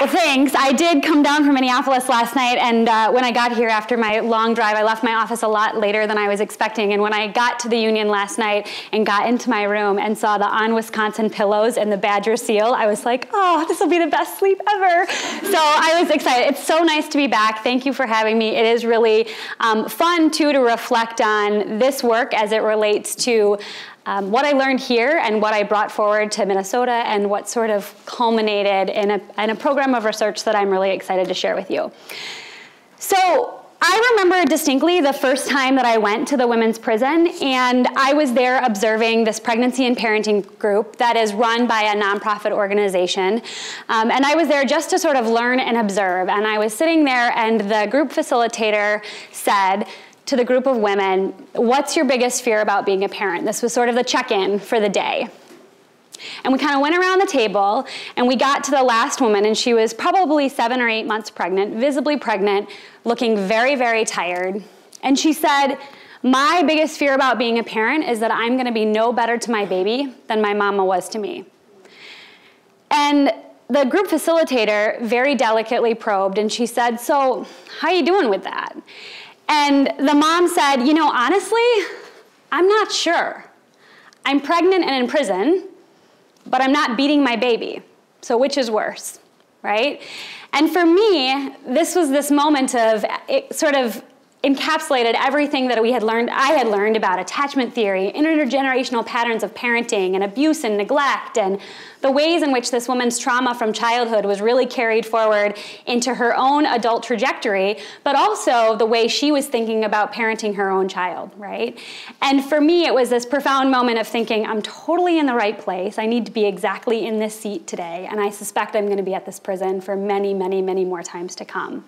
Well, thanks. I did come down from Minneapolis last night, and uh, when I got here after my long drive, I left my office a lot later than I was expecting. And when I got to the Union last night and got into my room and saw the On Wisconsin pillows and the Badger seal, I was like, oh, this will be the best sleep ever. So I was excited. It's so nice to be back. Thank you for having me. It is really um, fun, too, to reflect on this work as it relates to um, what I learned here and what I brought forward to Minnesota and what sort of culminated in a, in a program of research that I'm really excited to share with you. So I remember distinctly the first time that I went to the women's prison, and I was there observing this pregnancy and parenting group that is run by a nonprofit organization. Um, and I was there just to sort of learn and observe. And I was sitting there, and the group facilitator said, to the group of women, what's your biggest fear about being a parent? This was sort of the check in for the day. And we kind of went around the table and we got to the last woman, and she was probably seven or eight months pregnant, visibly pregnant, looking very, very tired. And she said, My biggest fear about being a parent is that I'm going to be no better to my baby than my mama was to me. And the group facilitator very delicately probed and she said, So, how are you doing with that? And the mom said, You know, honestly, I'm not sure. I'm pregnant and in prison, but I'm not beating my baby. So, which is worse, right? And for me, this was this moment of sort of encapsulated everything that we had learned I had learned about attachment theory, intergenerational patterns of parenting and abuse and neglect and the ways in which this woman's trauma from childhood was really carried forward into her own adult trajectory, but also the way she was thinking about parenting her own child, right? And for me, it was this profound moment of thinking, I'm totally in the right place. I need to be exactly in this seat today, and I suspect I'm going to be at this prison for many, many, many more times to come.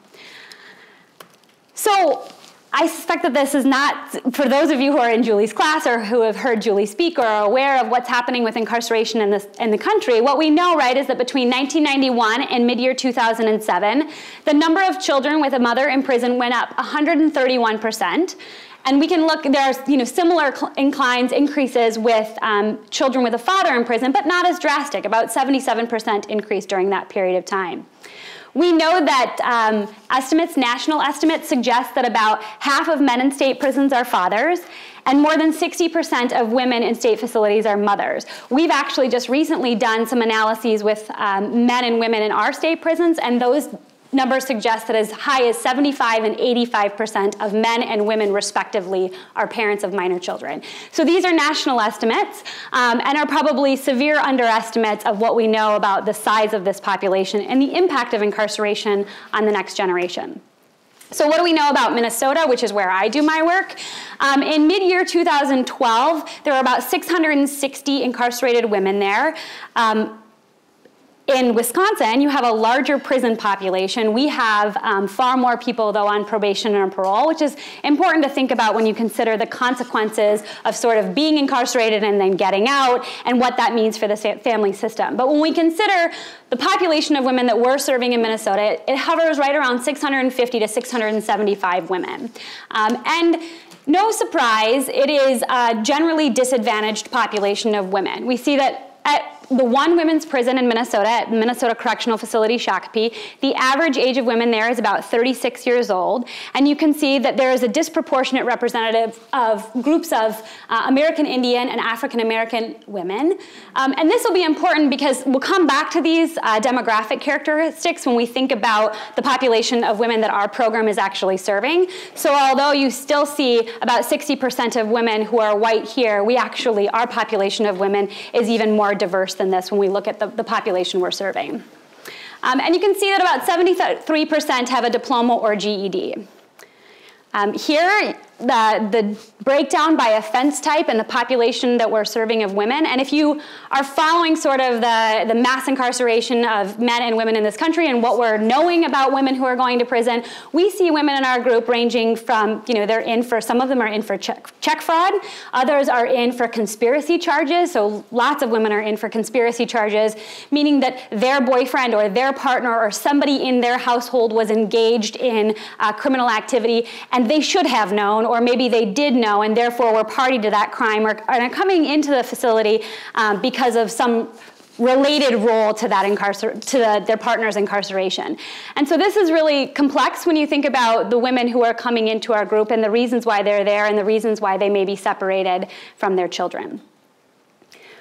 So, I suspect that this is not, for those of you who are in Julie's class or who have heard Julie speak or are aware of what's happening with incarceration in, this, in the country, what we know, right, is that between 1991 and mid-year 2007, the number of children with a mother in prison went up 131%. And we can look, there are you know, similar inclines, increases with um, children with a father in prison, but not as drastic, about 77% increase during that period of time. We know that um, estimates, national estimates, suggest that about half of men in state prisons are fathers, and more than 60% of women in state facilities are mothers. We've actually just recently done some analyses with um, men and women in our state prisons, and those Numbers suggest that as high as 75 and 85% of men and women, respectively, are parents of minor children. So these are national estimates um, and are probably severe underestimates of what we know about the size of this population and the impact of incarceration on the next generation. So what do we know about Minnesota, which is where I do my work? Um, in mid-year 2012, there were about 660 incarcerated women there. Um, in Wisconsin, you have a larger prison population. We have um, far more people, though, on probation and parole, which is important to think about when you consider the consequences of sort of being incarcerated and then getting out and what that means for the family system. But when we consider the population of women that we're serving in Minnesota, it, it hovers right around 650 to 675 women. Um, and no surprise, it is a generally disadvantaged population of women. We see that at the one women's prison in Minnesota, at Minnesota Correctional Facility Shakopee, the average age of women there is about 36 years old. And you can see that there is a disproportionate representative of groups of uh, American Indian and African American women. Um, and this will be important because we'll come back to these uh, demographic characteristics when we think about the population of women that our program is actually serving. So although you still see about 60% of women who are white here, we actually, our population of women is even more diverse than this when we look at the, the population we're serving. Um, and you can see that about 73% have a diploma or GED. Um, here, the, the breakdown by offense type and the population that we're serving of women. And if you are following sort of the, the mass incarceration of men and women in this country and what we're knowing about women who are going to prison, we see women in our group ranging from, you know, they're in for, some of them are in for check, check fraud, others are in for conspiracy charges. So lots of women are in for conspiracy charges, meaning that their boyfriend or their partner or somebody in their household was engaged in uh, criminal activity and they should have known or maybe they did know and therefore were party to that crime or are coming into the facility um, because of some related role to that incarcer- to the, their partner's incarceration. And so this is really complex when you think about the women who are coming into our group and the reasons why they're there and the reasons why they may be separated from their children.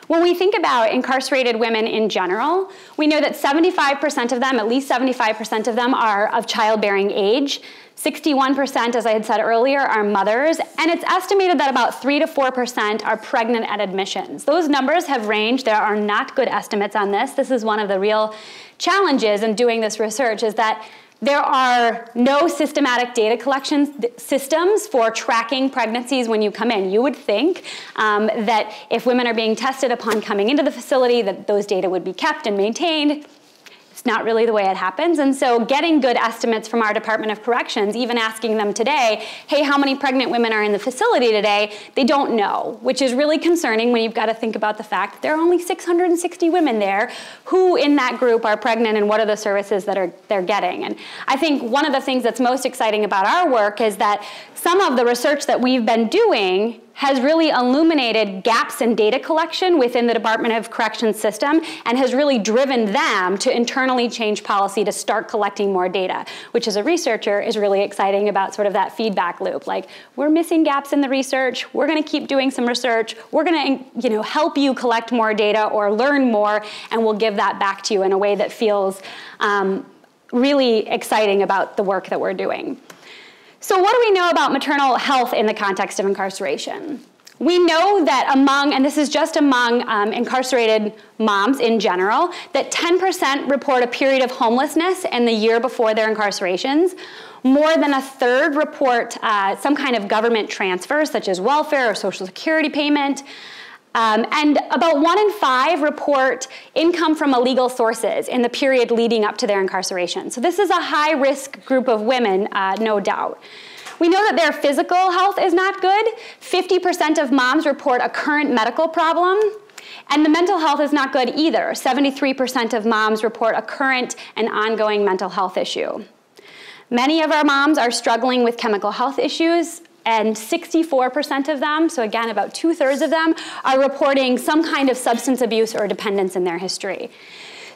When we think about incarcerated women in general, we know that 75% of them, at least 75% of them, are of childbearing age. 61%, as I had said earlier, are mothers, and it's estimated that about 3 to 4% are pregnant at admissions. Those numbers have ranged. There are not good estimates on this. This is one of the real challenges in doing this research is that there are no systematic data collection systems for tracking pregnancies when you come in. You would think um, that if women are being tested upon coming into the facility, that those data would be kept and maintained. It's not really the way it happens. And so getting good estimates from our Department of Corrections, even asking them today, hey, how many pregnant women are in the facility today? They don't know, which is really concerning when you've got to think about the fact that there are only 660 women there who in that group are pregnant and what are the services that are they're getting. And I think one of the things that's most exciting about our work is that some of the research that we've been doing has really illuminated gaps in data collection within the Department of Corrections system and has really driven them to internally change policy to start collecting more data, which as a researcher is really exciting about sort of that feedback loop. Like, we're missing gaps in the research, we're gonna keep doing some research, we're gonna you know, help you collect more data or learn more, and we'll give that back to you in a way that feels um, really exciting about the work that we're doing. So, what do we know about maternal health in the context of incarceration? We know that among, and this is just among um, incarcerated moms in general, that 10% report a period of homelessness in the year before their incarcerations. More than a third report uh, some kind of government transfer, such as welfare or social security payment. Um, and about one in five report income from illegal sources in the period leading up to their incarceration. So this is a high risk group of women, uh, no doubt. We know that their physical health is not good. 50% of moms report a current medical problem. And the mental health is not good either. 73% of moms report a current and ongoing mental health issue. Many of our moms are struggling with chemical health issues and 64% of them, so again, about two thirds of them, are reporting some kind of substance abuse or dependence in their history.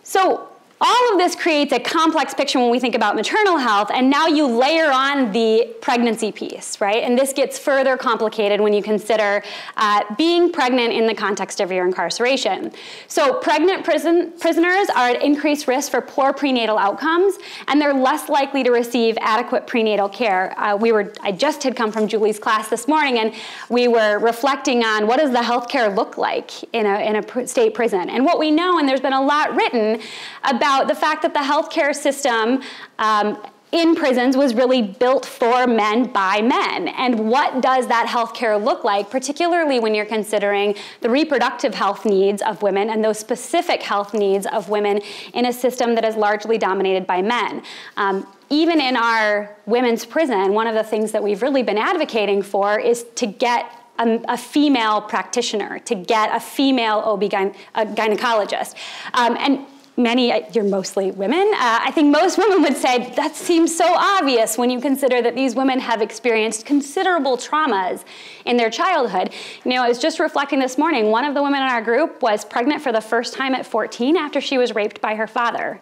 So all of this creates a complex picture when we think about maternal health, and now you layer on the pregnancy piece, right? And this gets further complicated when you consider uh, being pregnant in the context of your incarceration. So, pregnant prison, prisoners are at increased risk for poor prenatal outcomes, and they're less likely to receive adequate prenatal care. Uh, we were, I just had come from Julie's class this morning, and we were reflecting on what does the health care look like in a, in a state prison. And what we know, and there's been a lot written about about the fact that the healthcare system um, in prisons was really built for men by men. And what does that healthcare look like, particularly when you're considering the reproductive health needs of women and those specific health needs of women in a system that is largely dominated by men? Um, even in our women's prison, one of the things that we've really been advocating for is to get a, a, female practitioner, to get a female OB gynecologist. Um, and many, uh, you're mostly women, uh, I think most women would say that seems so obvious when you consider that these women have experienced considerable traumas in their childhood. You know, I was just reflecting this morning, one of the women in our group was pregnant for the first time at 14 after she was raped by her father.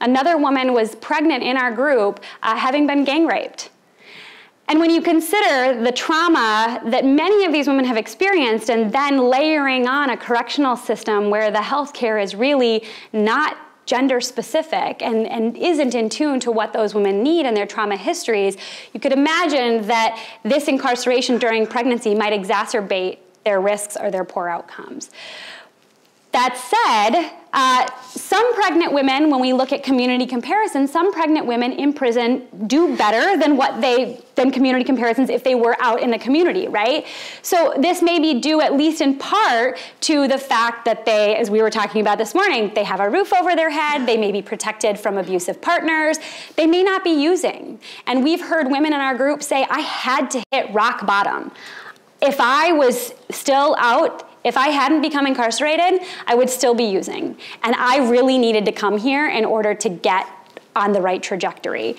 Another woman was pregnant in our group uh, having been gang raped. And when you consider the trauma that many of these women have experienced, and then layering on a correctional system where the healthcare is really not gender specific and, and isn't in tune to what those women need and their trauma histories, you could imagine that this incarceration during pregnancy might exacerbate their risks or their poor outcomes. That said, uh, some pregnant women, when we look at community comparisons, some pregnant women in prison do better than what they than community comparisons if they were out in the community, right? So this may be due at least in part to the fact that they, as we were talking about this morning, they have a roof over their head, they may be protected from abusive partners, they may not be using. And we've heard women in our group say, I had to hit rock bottom. If I was still out if I hadn't become incarcerated, I would still be using. And I really needed to come here in order to get on the right trajectory.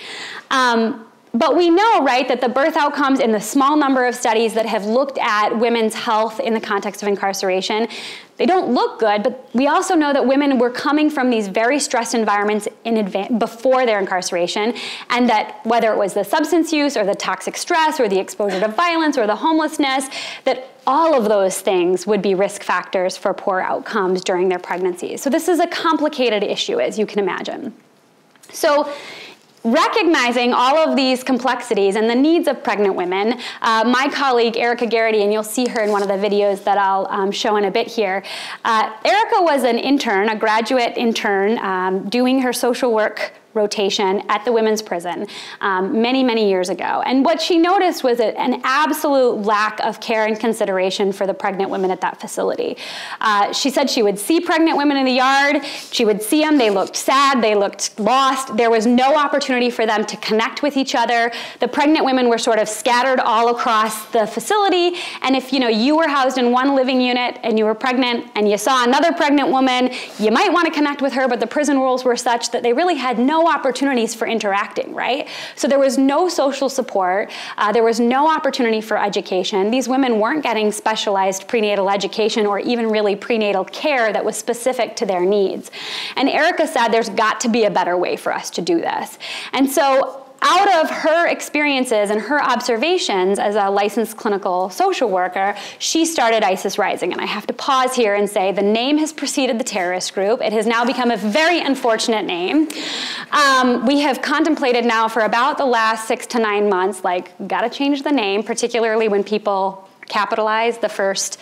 Um, but we know, right, that the birth outcomes in the small number of studies that have looked at women's health in the context of incarceration, they don't look good, but we also know that women were coming from these very stressed environments in advance, before their incarceration, and that whether it was the substance use or the toxic stress or the exposure to violence or the homelessness, that all of those things would be risk factors for poor outcomes during their pregnancies. So this is a complicated issue, as you can imagine. So recognizing all of these complexities and the needs of pregnant women, uh, my colleague Erica Gerrity, and you'll see her in one of the videos that I'll um, show in a bit here. Uh, Erica was an intern, a graduate intern, um, doing her social work rotation at the women's prison um, many, many years ago. And what she noticed was an absolute lack of care and consideration for the pregnant women at that facility. Uh, she said she would see pregnant women in the yard, she would see them, they looked sad, they looked lost. There was no opportunity for them to connect with each other. The pregnant women were sort of scattered all across the facility. And if you know you were housed in one living unit and you were pregnant and you saw another pregnant woman, you might want to connect with her, but the prison rules were such that they really had no opportunities for interacting, right? So there was no social support, uh, there was no opportunity for education. These women weren't getting specialized prenatal education or even really prenatal care that was specific to their needs. And Erica said there's got to be a better way for us to do this. And so out of her experiences and her observations as a licensed clinical social worker, she started ISIS Rising. And I have to pause here and say the name has preceded the terrorist group. It has now become a very unfortunate name. Um, we have contemplated now for about the last six to nine months, like, gotta change the name, particularly when people capitalize the first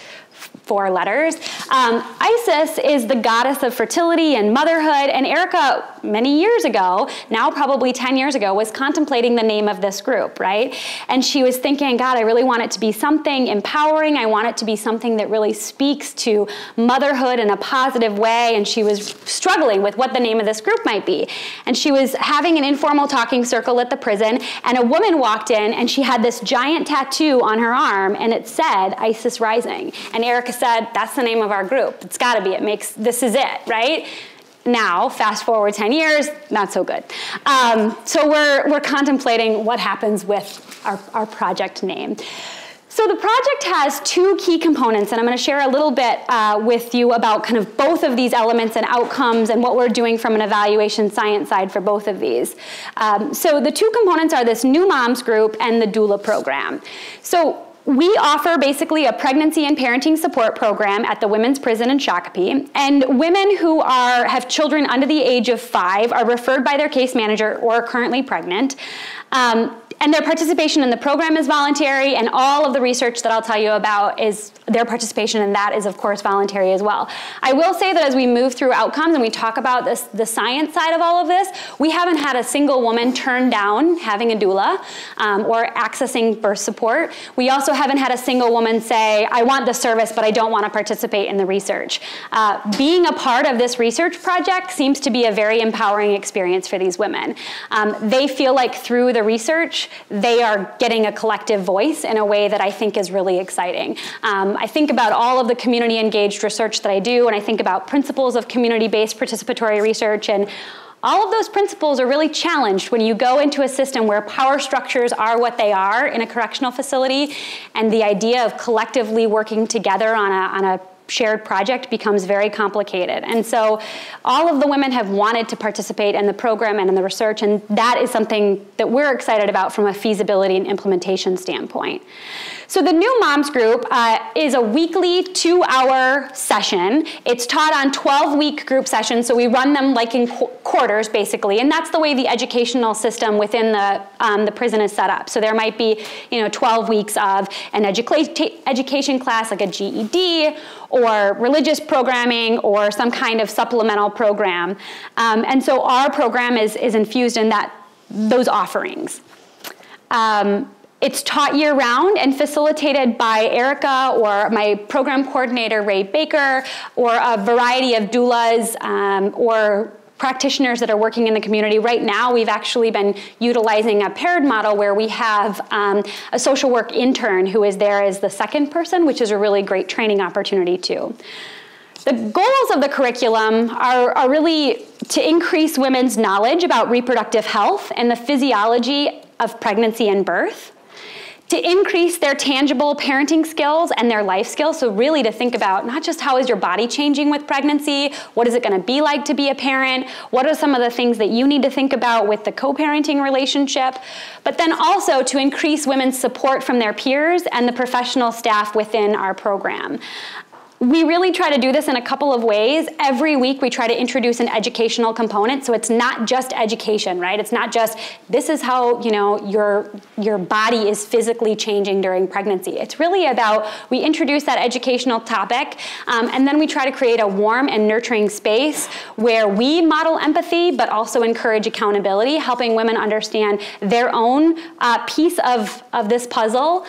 four letters. Um, Isis is the goddess of fertility and motherhood, and Erica, many years ago, now probably 10 years ago, was contemplating the name of this group, right? And she was thinking, God, I really want it to be something empowering. I want it to be something that really speaks to motherhood in a positive way. And she was struggling with what the name of this group might be. And she was having an informal talking circle at the prison, and a woman walked in, and she had this giant tattoo on her arm, and it said ISIS Rising. And Erica said, that's the name of our group. It's got to be. It makes, this is it, right? Now, fast forward 10 years, not so good. Um, so we're, we're contemplating what happens with our, our project name. So the project has two key components, and I'm going to share a little bit uh, with you about kind of both of these elements and outcomes and what we're doing from an evaluation science side for both of these. Um, so the two components are this new moms group and the doula program. So we offer basically a pregnancy and parenting support program at the women's prison in Shakopee. And women who are have children under the age of five are referred by their case manager or are currently pregnant. Um, and their participation in the program is voluntary, and all of the research that I'll tell you about is their participation in that is, of course, voluntary as well. I will say that as we move through outcomes and we talk about this, the science side of all of this, we haven't had a single woman turn down having a doula um, or accessing birth support. We also haven't had a single woman say, I want the service, but I don't want to participate in the research. Uh, being a part of this research project seems to be a very empowering experience for these women. Um, they feel like through the research, they are getting a collective voice in a way that I think is really exciting. Um, I think about all of the community engaged research that I do, and I think about principles of community based participatory research and all of those principles are really challenged when you go into a system where power structures are what they are in a correctional facility, and the idea of collectively working together on a, on a shared project becomes very complicated. And so all of the women have wanted to participate in the program and in the research, and that is something that we're excited about from a feasibility and implementation standpoint. So the new moms group uh, is a weekly two hour session. It's taught on 12 week group sessions, so we run them like in qu quarters basically, and that's the way the educational system within the, um, the prison is set up. So there might be you know, 12 weeks of an educa education class like a GED or religious programming or some kind of supplemental program. Um, and so our program is, is infused in that, those offerings. Um, it's taught year round and facilitated by Erica or my program coordinator, Ray Baker, or a variety of doulas um, or practitioners that are working in the community. Right now, we've actually been utilizing a paired model where we have um, a social work intern who is there as the second person, which is a really great training opportunity too. The goals of the curriculum are, are really to increase women's knowledge about reproductive health and the physiology of pregnancy and birth to increase their tangible parenting skills and their life skills. So, really, to think about not just how is your body changing with pregnancy, what is it going to be like to be a parent, what are some of the things that you need to think about with the co parenting relationship, but then also to increase women's support from their peers and the professional staff within our program. We really try to do this in a couple of ways. Every week we try to introduce an educational component, so it's not just education, right? It's not just this is how, you know, your your body is physically changing during pregnancy. It's really about we introduce that educational topic, um, and then we try to create a warm and nurturing space where we model empathy, but also encourage accountability, helping women understand their own uh, piece of, of this puzzle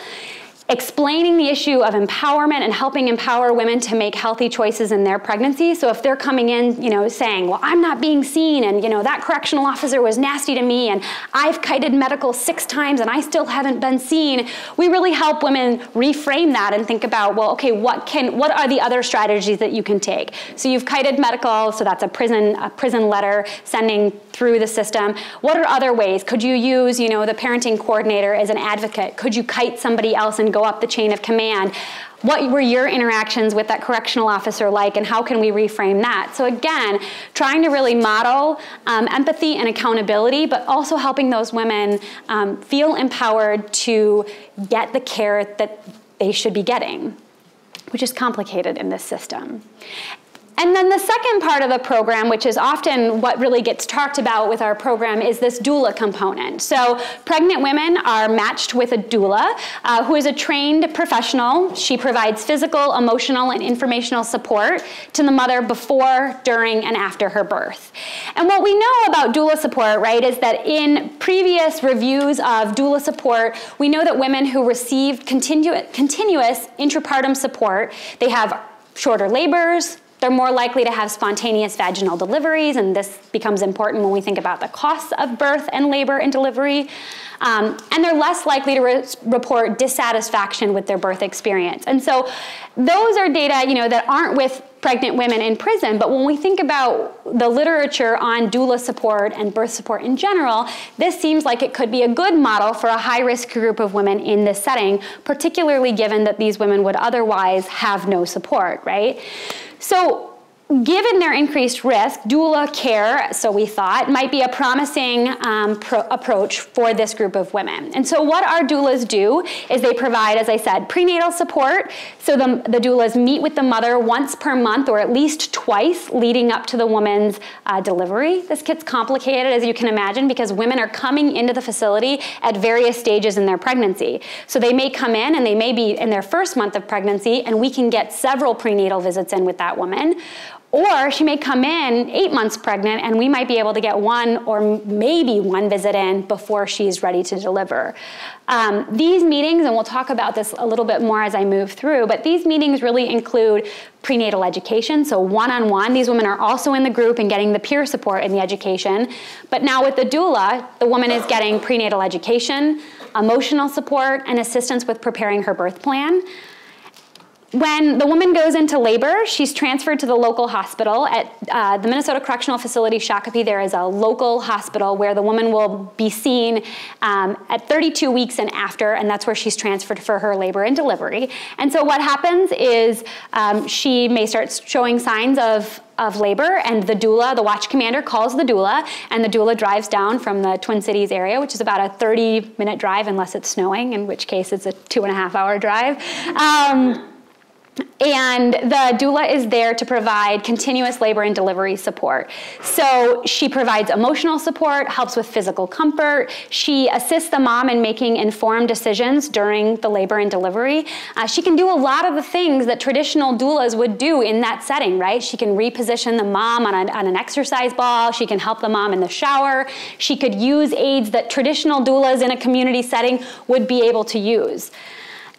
explaining the issue of empowerment and helping empower women to make healthy choices in their pregnancy. So if they're coming in, you know, saying, "Well, I'm not being seen and, you know, that correctional officer was nasty to me and I've kited medical 6 times and I still haven't been seen." We really help women reframe that and think about, "Well, okay, what can what are the other strategies that you can take?" So you've kited medical, so that's a prison a prison letter sending through the system. What are other ways? Could you use, you know, the parenting coordinator as an advocate? Could you kite somebody else and go up the chain of command? What were your interactions with that correctional officer like, and how can we reframe that? So, again, trying to really model um, empathy and accountability, but also helping those women um, feel empowered to get the care that they should be getting, which is complicated in this system. And then the second part of the program, which is often what really gets talked about with our program, is this doula component. So pregnant women are matched with a doula uh, who is a trained professional. She provides physical, emotional, and informational support to the mother before, during, and after her birth. And what we know about doula support, right, is that in previous reviews of doula support, we know that women who received continu- continuous intrapartum support, they have shorter labors, they're more likely to have spontaneous vaginal deliveries, and this becomes important when we think about the costs of birth and labor and delivery. Um, and they're less likely to re- report dissatisfaction with their birth experience. And so those are data, you know, that aren't with pregnant women in prison. But when we think about the literature on doula support and birth support in general, this seems like it could be a good model for a high risk group of women in this setting, particularly given that these women would otherwise have no support, right? So given their increased risk, doula care, so we thought, might be a promising um, pro- approach for this group of women. And so, what our doulas do is they provide, as I said, prenatal support. So, the, the doulas meet with the mother once per month or at least twice leading up to the woman's uh, delivery. This gets complicated, as you can imagine, because women are coming into the facility at various stages in their pregnancy. So, they may come in and they may be in their first month of pregnancy, and we can get several prenatal visits in with that woman or she may come in eight months pregnant and we might be able to get one or maybe one visit in before she's ready to deliver. Um, these meetings, and we'll talk about this a little bit more as I move through, but these meetings really include prenatal education, so one on one. These women are also in the group and getting the peer support in the education. But now with the doula, the woman is getting prenatal education, emotional support, and assistance with preparing her birth plan. When the woman goes into labor, she's transferred to the local hospital. At uh, the Minnesota Correctional Facility Shakopee, there is a local hospital where the woman will be seen um, at 32 weeks and after, and that's where she's transferred for her labor and delivery. And so what happens is um, she may start showing signs of of labor, and the doula, the watch commander, calls the doula, and the doula drives down from the Twin Cities area, which is about a 30 minute drive, unless it's snowing, in which case it's a two and a half hour drive. Um, and the doula is there to provide continuous labor and delivery support. So she provides emotional support, helps with physical comfort. She assists the mom in making informed decisions during the labor and delivery. Uh, she can do a lot of the things that traditional doulas would do in that setting, right? She can reposition the mom on, a, on an exercise ball. She can help the mom in the shower. She could use aids that traditional doulas in a community setting would be able to use.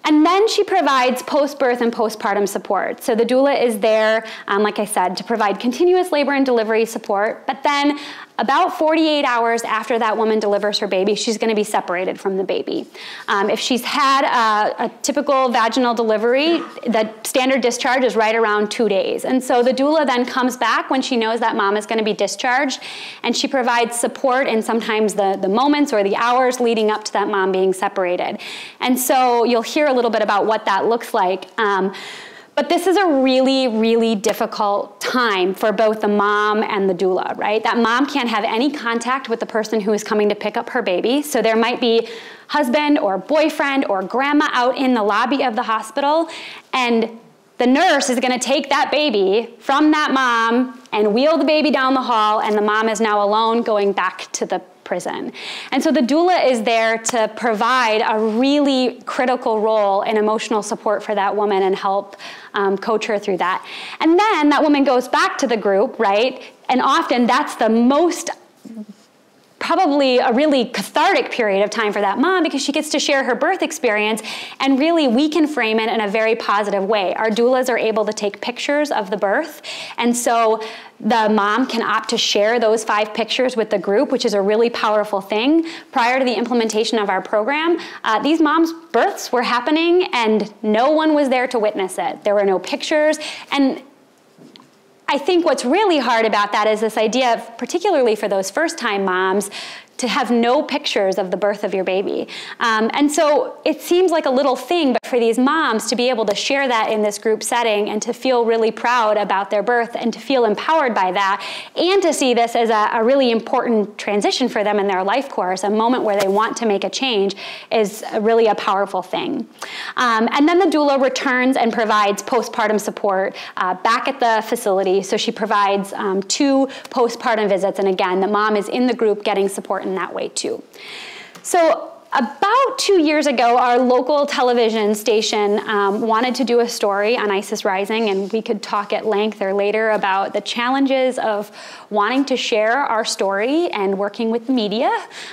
And then she provides post birth and postpartum support. So the doula is there, um, like I said, to provide continuous labor and delivery support, but then about 48 hours after that woman delivers her baby, she's going to be separated from the baby. Um, if she's had a, a, typical vaginal delivery, the standard discharge is right around two days. And so the doula then comes back when she knows that mom is going to be discharged, and she provides support in sometimes the, the moments or the hours leading up to that mom being separated. And so you'll hear a little bit about what that looks like. Um, but this is a really, really difficult time for both the mom and the doula, right? That mom can't have any contact with the person who is coming to pick up her baby. So there might be husband or boyfriend or grandma out in the lobby of the hospital, and the nurse is going to take that baby from that mom and wheel the baby down the hall, and the mom is now alone going back to the prison. And so the doula is there to provide a really critical role in emotional support for that woman and help um, coach her through that. And then that woman goes back to the group, right? And often that's the most probably a really cathartic period of time for that mom because she gets to share her birth experience and really we can frame it in a very positive way. Our doulas are able to take pictures of the birth and so the mom can opt to share those five pictures with the group, which is a really powerful thing. Prior to the implementation of our program, uh, these moms' births were happening and no one was there to witness it. There were no pictures and I think what's really hard about that is this idea of, particularly for those first time moms, to have no pictures of the birth of your baby. Um, and so it seems like a little thing, but for these moms to be able to share that in this group setting and to feel really proud about their birth and to feel empowered by that and to see this as a, a really important transition for them in their life course, a moment where they want to make a change, is really a powerful thing. Um, and then the doula returns and provides postpartum support uh, back at the facility. So she provides um, two postpartum visits, and again, the mom is in the group getting support in that way too. So about two years ago, our local television station um, wanted to do a story on ISIS Rising, and we could talk at length or later about the challenges of wanting to share our story and working with the media,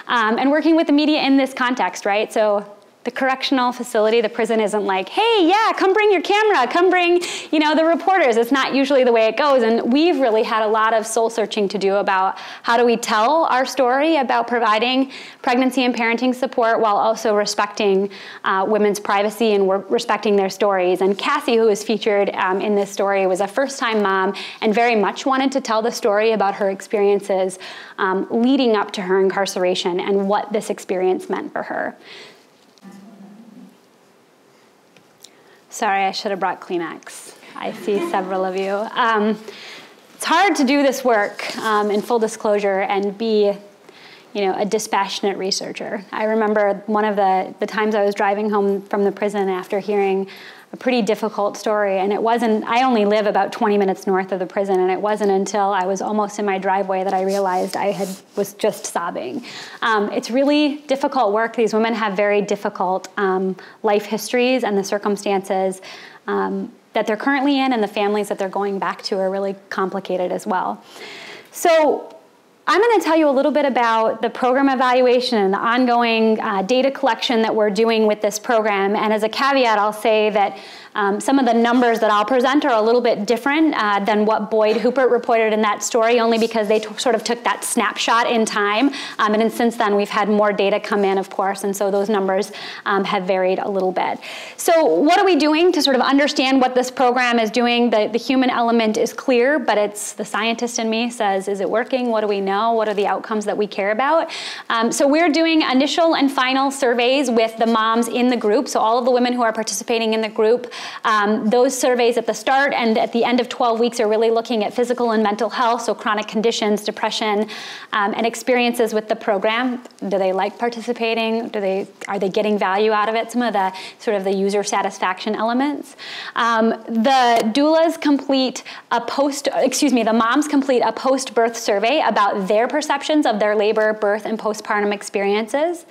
um, and working with the media in this context, right? So the correctional facility, the prison isn't like, hey, yeah, come bring your camera, come bring, you know, the reporters. It's not usually the way it goes. And we've really had a lot of soul searching to do about how do we tell our story about providing pregnancy and parenting support while also respecting uh, women's privacy and respecting their stories. And Cassie, who was featured um, in this story, was a first time mom and very much wanted to tell the story about her experiences um, leading up to her incarceration and what this experience meant for her. Sorry, I should have brought Kleenex. I see several of you. Um, it's hard to do this work um, in full disclosure and be you know, a dispassionate researcher. I remember one of the, the times I was driving home from the prison after hearing a pretty difficult story. And it wasn't, I only live about 20 minutes north of the prison, and it wasn't until I was almost in my driveway that I realized I had was just sobbing. Um, it's really difficult work. These women have very difficult um, life histories, and the circumstances um, that they're currently in and the families that they're going back to are really complicated as well. So I'm going to tell you a little bit about the program evaluation and the ongoing uh, data collection that we're doing with this program. And as a caveat, I'll say that um, some of the numbers that I'll present are a little bit different uh, than what Boyd Huppert reported in that story, only because they sort of took that snapshot in time. Um, and since then, we've had more data come in, of course, and so those numbers um, have varied a little bit. So what are we doing to sort of understand what this program is doing? The, the human element is clear, but it's the scientist in me says, is it working? What do we know? What are the outcomes that we care about? Um, so we're doing initial and final surveys with the moms in the group, so all of the women who are participating in the group um, those surveys at the start and at the end of 12 weeks are really looking at physical and mental health, so chronic conditions, depression, um, and experiences with the program. Do they like participating? Do they are they getting value out of it? Some of the sort of the user satisfaction elements. Um, the doulas complete a post, excuse me, the moms complete a post-birth survey about their perceptions of their labor, birth, and postpartum experiences.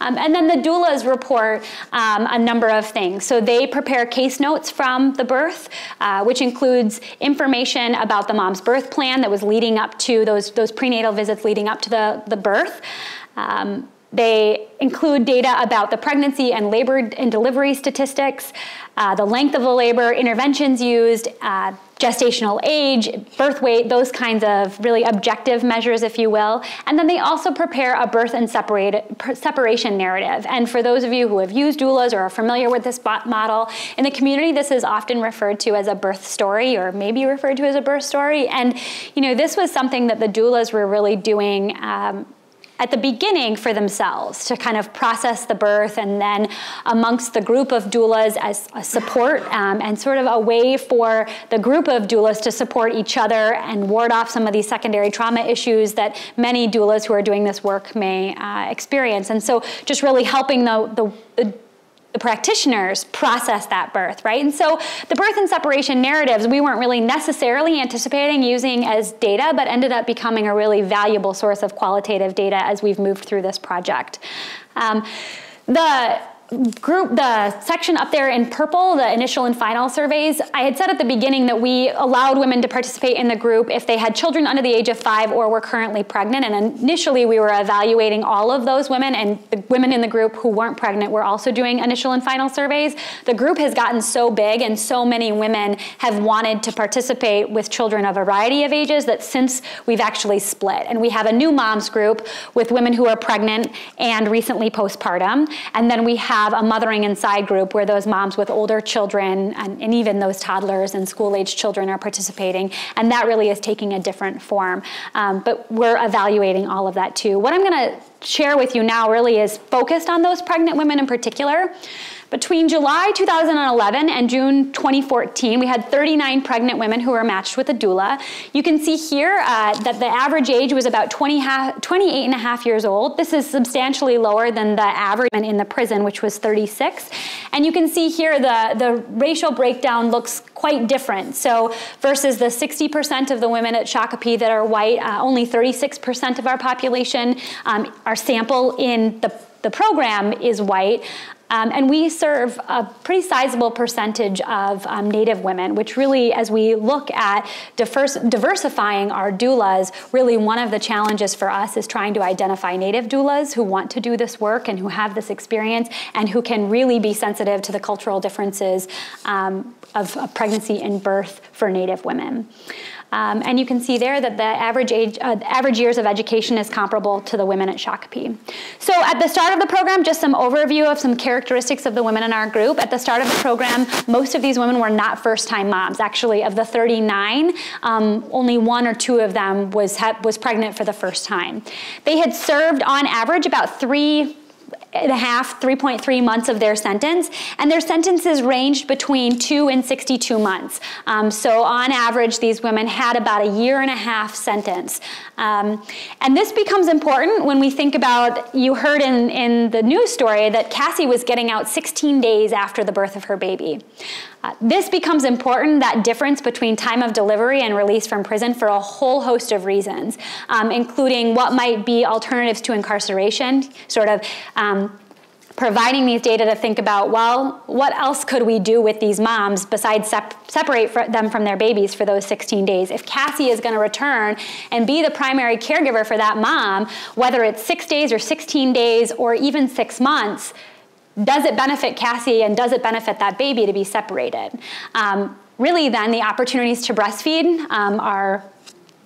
Um, and then the doulas report um, a number of things. So they prepare case notes from the birth, uh, which includes information about the mom's birth plan that was leading up to those, those prenatal visits leading up to the, the birth. Um, they include data about the pregnancy and labor and delivery statistics, uh, the length of the labor, interventions used, uh, gestational age, birth weight, those kinds of really objective measures, if you will. And then they also prepare a birth and separation narrative. And for those of you who have used doulas or are familiar with this model, in the community, this is often referred to as a birth story or maybe referred to as a birth story. And, you know, this was something that the doulas were really doing um, at the beginning for themselves to kind of process the birth and then amongst the group of doulas as a support um, and sort of a way for the group of doulas to support each other and ward off some of these secondary trauma issues that many doulas who are doing this work may uh, experience. And so just really helping the, the, the the practitioners process that birth, right? And so the birth and separation narratives we weren't really necessarily anticipating using as data, but ended up becoming a really valuable source of qualitative data as we've moved through this project. Um, the group, the section up there in purple, the initial and final surveys, I had said at the beginning that we allowed women to participate in the group if they had children under the age of five or were currently pregnant. And initially we were evaluating all of those women and the women in the group who weren't pregnant were also doing initial and final surveys. The group has gotten so big and so many women have wanted to participate with children of a variety of ages that since we've actually split. And we have a new moms group with women who are pregnant and recently postpartum. And then we have have a mothering inside group where those moms with older children and, and even those toddlers and school age children are participating. And that really is taking a different form. Um, but we're evaluating all of that too. What I'm going to share with you now really is focused on those pregnant women in particular. Between July 2011 and June 2014, we had 39 pregnant women who were matched with a doula. You can see here uh, that the average age was about 20 28 and a half years old. This is substantially lower than the average in the prison, which was 36. And you can see here the, the racial breakdown looks quite different. So versus the 60% of the women at Shakopee that are white, uh, only 36% of our population, um, our sample in the the program is white. Um, and we serve a pretty sizable percentage of um, Native women, which really, as we look at diverse, diversifying our doulas, really one of the challenges for us is trying to identify Native doulas who want to do this work and who have this experience and who can really be sensitive to the cultural differences um, of, of pregnancy and birth for Native women. Um, and you can see there that the average age, uh, average years of education is comparable to the women at Shakopee. So at the start of the program, just some overview of some characteristics of the women in our group. At the start of the program, most of these women were not first-time moms. Actually, of the 39, um, only one or two of them was, was pregnant for the first time. They had served on average about three and a half, 3.3 months of their sentence, and their sentences ranged between two and 62 months. Um, so on average, these women had about a year and a half sentence. Um, and this becomes important when we think about, you heard in, in the news story that Cassie was getting out 16 days after the birth of her baby. This becomes important, that difference between time of delivery and release from prison for a whole host of reasons, um, including what might be alternatives to incarceration, sort of um, providing these data to think about, well, what else could we do with these moms besides sep separate them from their babies for those 16 days? If Cassie is going to return and be the primary caregiver for that mom, whether it's six days or 16 days or even six months, does it benefit Cassie and does it benefit that baby to be separated? Um, really, then, the opportunities to breastfeed um, are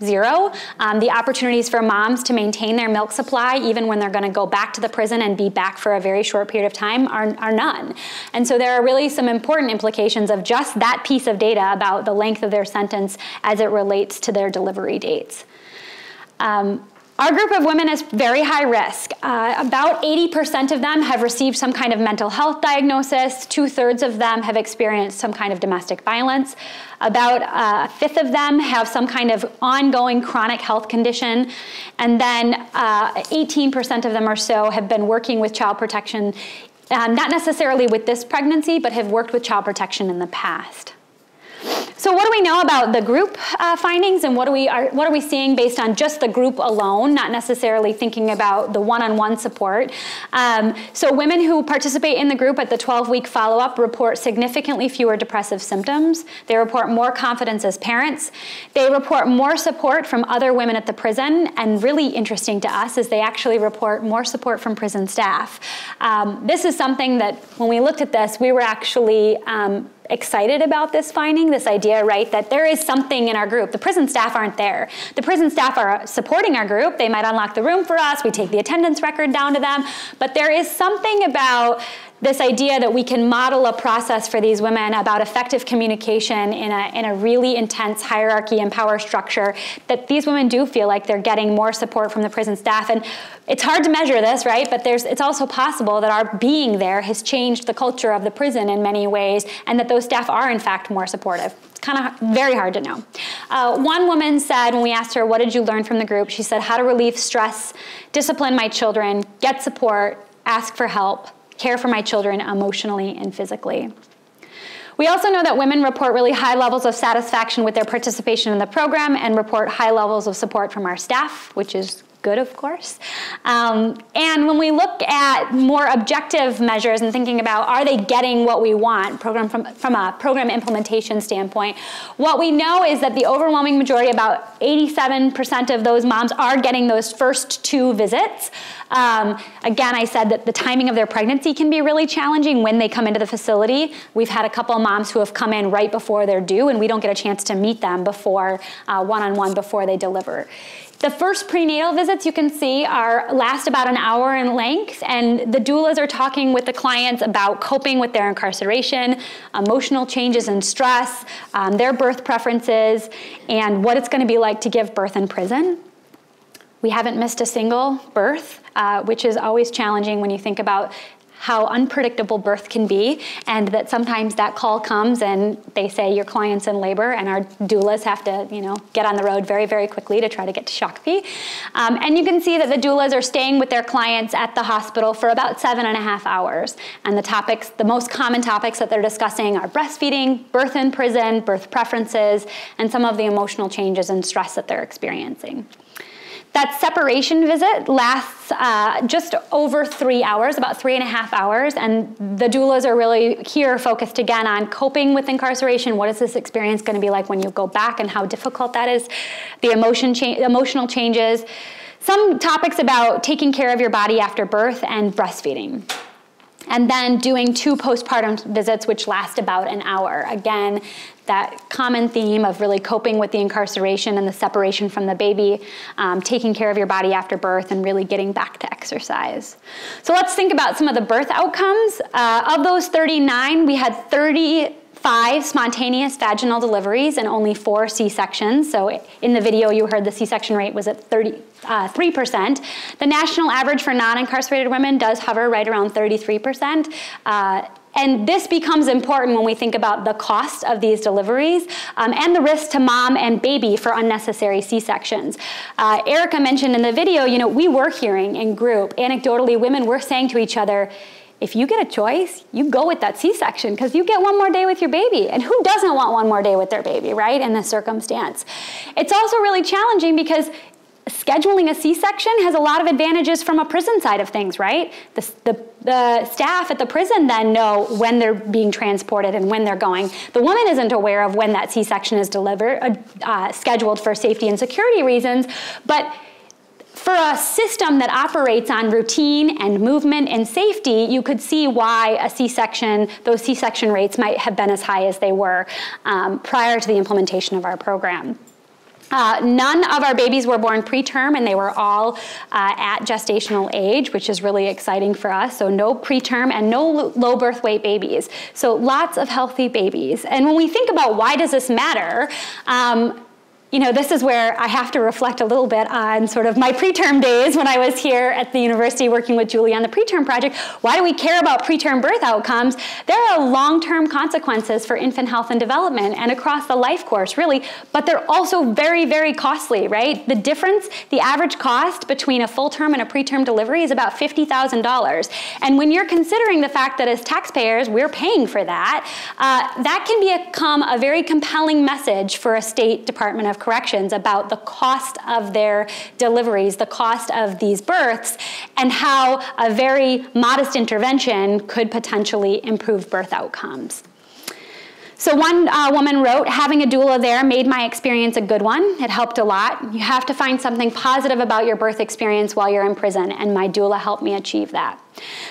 zero. Um, the opportunities for moms to maintain their milk supply, even when they're going to go back to the prison and be back for a very short period of time, are, are none. And so there are really some important implications of just that piece of data about the length of their sentence as it relates to their delivery dates. Um, our group of women is very high risk. Uh, about 80% of them have received some kind of mental health diagnosis. Two thirds of them have experienced some kind of domestic violence. About uh, a fifth of them have some kind of ongoing chronic health condition. And then 18% uh, of them or so have been working with child protection, um, not necessarily with this pregnancy, but have worked with child protection in the past. So what do we know about the group uh, findings and what, do we are, what are we seeing based on just the group alone, not necessarily thinking about the one-on-one support? Um, so women who participate in the group at the 12-week follow-up report significantly fewer depressive symptoms. They report more confidence as parents. They report more support from other women at the prison, and really interesting to us is they actually report more support from prison staff. Um, this is something that when we looked at this, we were actually um, excited about this finding, this idea, right, that there is something in our group. The prison staff aren't there. The prison staff are supporting our group. They might unlock the room for us. We take the attendance record down to them. But there is something about this idea that we can model a process for these women about effective communication in a, in a really intense hierarchy and power structure that these women do feel like they're getting more support from the prison staff. And it's hard to measure this, right? But there's, it's also possible that our being there has changed the culture of the prison in many ways and that those staff are, in fact, more supportive It's kind of very hard to know. Uh, one woman said when we asked her, What did you learn from the group? She said, How to relieve stress, discipline my children, get support, ask for help, care for my children emotionally and physically. We also know that women report really high levels of satisfaction with their participation in the program and report high levels of support from our staff, which is good, of course. Um, and when we look at more objective measures and thinking about are they getting what we want program from, from a program implementation standpoint, what we know is that the overwhelming majority, about 87% of those moms are getting those first two visits. Um, again, I said that the timing of their pregnancy can be really challenging when they come into the facility. We've had a couple moms who have come in right before they're due, and we don't get a chance to meet them before one on one before they deliver. The first prenatal visits you can see are last about an hour in length, and the doulas are talking with the clients about coping with their incarceration, emotional changes and stress, um, their birth preferences, and what it's going to be like to give birth in prison. We haven't missed a single birth, uh, which is always challenging when you think about how unpredictable birth can be, and that sometimes that call comes and they say your client's in labor, and our doulas have to, you know, get on the road very, very quickly to try to get to Shakopee. Um, and you can see that the doulas are staying with their clients at the hospital for about seven and a half hours. And the topics, the most common topics that they're discussing are breastfeeding, birth in prison, birth preferences, and some of the emotional changes and stress that they're experiencing. That separation visit lasts uh, just over three hours, about three and a half hours, and the doulas are really here focused again on coping with incarceration. What is this experience going to be like when you go back, and how difficult that is? The emotion cha- emotional changes. Some topics about taking care of your body after birth and breastfeeding and then doing two postpartum visits, which last about an hour. Again, that common theme of really coping with the incarceration and the separation from the baby, um, taking care of your body after birth, and really getting back to exercise. So let's think about some of the birth outcomes. Uh, of those 39, we had 30 five spontaneous vaginal deliveries and only four C-sections. So in the video, you heard the C-section rate was at 33%. Uh, the national average for non-incarcerated women does hover right around 33%. Uh, and this becomes important when we think about the cost of these deliveries um, and the risk to mom and baby for unnecessary C-sections. Uh, Erica mentioned in the video, you know, we were hearing in group, anecdotally, women were saying to each other, if you get a choice, you go with that C-section because you get one more day with your baby. And who doesn't want one more day with their baby, right, in this circumstance? It's also really challenging because scheduling a C-section has a lot of advantages from a prison side of things, right? The, the, the, staff at the prison then know when they're being transported and when they're going. The woman isn't aware of when that C-section is delivered, uh, uh, scheduled for safety and security reasons, but for a system that operates on routine and movement and safety, you could see why a C-section, those C-section rates might have been as high as they were um, prior to the implementation of our program. Uh, none of our babies were born preterm, and they were all uh, at gestational age, which is really exciting for us. So, no preterm and no low birth weight babies. So, lots of healthy babies. And when we think about why does this matter, um, you know, this is where I have to reflect a little bit on sort of my preterm days when I was here at the university working with Julie on the preterm project. Why do we care about preterm birth outcomes? There are long-term consequences for infant health and development and across the life course, really, but they're also very, very costly, right? The difference, the average cost between a full-term and a preterm delivery is about $50,000. And when you're considering the fact that as taxpayers, we're paying for that, uh, that can become a very compelling message for a state department of corrections about the cost of their deliveries, the cost of these births, and how a very modest intervention could potentially improve birth outcomes. So one uh, woman wrote, having a doula there made my experience a good one. It helped a lot. You have to find something positive about your birth experience while you're in prison, and my doula helped me achieve that.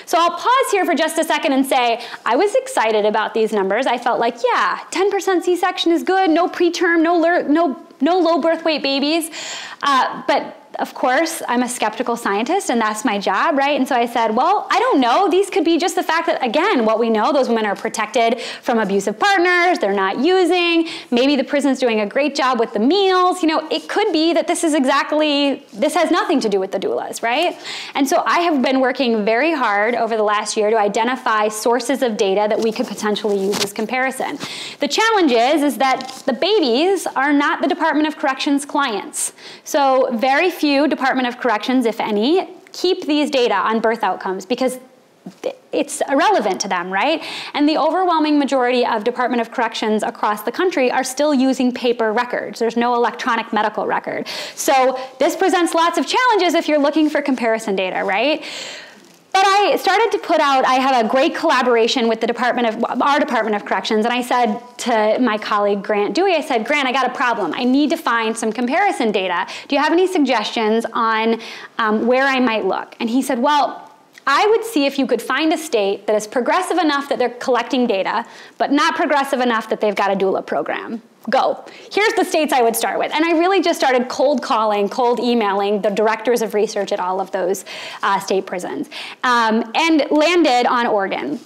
So I'll pause here for just a second and say, I was excited about these numbers. I felt like, yeah, 10% C-section is good, no preterm, no, no, no low birth weight babies. Uh, but of course, I'm a skeptical scientist and that's my job, right? And so I said, well, I don't know. These could be just the fact that, again, what we know, those women are protected from abusive partners, they're not using, maybe the prison's doing a great job with the meals. You know, it could be that this is exactly, this has nothing to do with the doulas, right? And so I have been working very hard over the last year to identify sources of data that we could potentially use as comparison. The challenge is, is that the babies are not the Department of Corrections clients. So very few few Department of Corrections, if any, keep these data on birth outcomes because it's irrelevant to them, right? And the overwhelming majority of Department of Corrections across the country are still using paper records. There's no electronic medical record. So this presents lots of challenges if you're looking for comparison data, right? But I started to put out, I have a great collaboration with the Department of, our Department of Corrections, and I said to my colleague Grant Duwe, I said, Grant, I got a problem. I need to find some comparison data. Do you have any suggestions on um, where I might look? And he said, well, I would see if you could find a state that is progressive enough that they're collecting data, but not progressive enough that they've got a doula program go. Here's the states I would start with. And I really just started cold calling, cold emailing the directors of research at all of those uh, state prisons um, and landed on Oregon.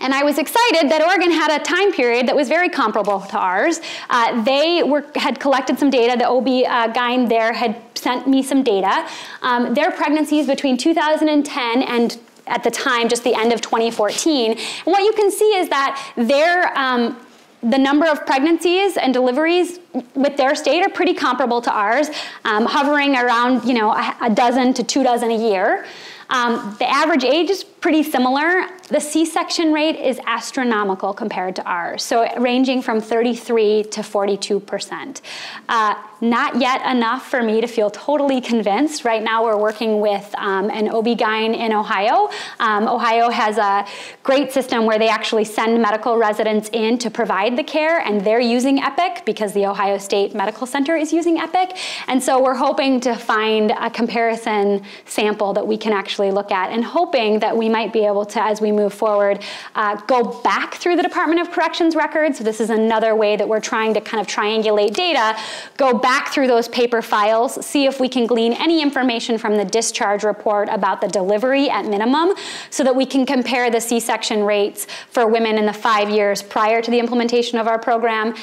And I was excited that Oregon had a time period that was very comparable to ours. Uh, they were, had collected some data. The OB-GYN uh, there had sent me some data. Um, their pregnancies between 2010 and at the time, just the end of 2014. And what you can see is that their um, the number of pregnancies and deliveries with their state are pretty comparable to ours, um, hovering around you know a, a, dozen to two dozen a year. Um, the average age is pretty similar. The C-section rate is astronomical compared to ours, so ranging from 33 to 42 percent. Uh, not yet enough for me to feel totally convinced. Right now we're working with um, an OB-GYN in Ohio. Um, Ohio has a great system where they actually send medical residents in to provide the care and they're using EPIC because the Ohio State Medical Center is using EPIC. And so we're hoping to find a comparison sample that we can actually look at and hoping that we might be able to, as we move forward, uh, go back through the Department of Corrections records. So this is another way that we're trying to kind of triangulate data, go back through those paper files, see if we can glean any information from the discharge report about the delivery at minimum so that we can compare the C-section rates for women in the five years prior to the implementation of our program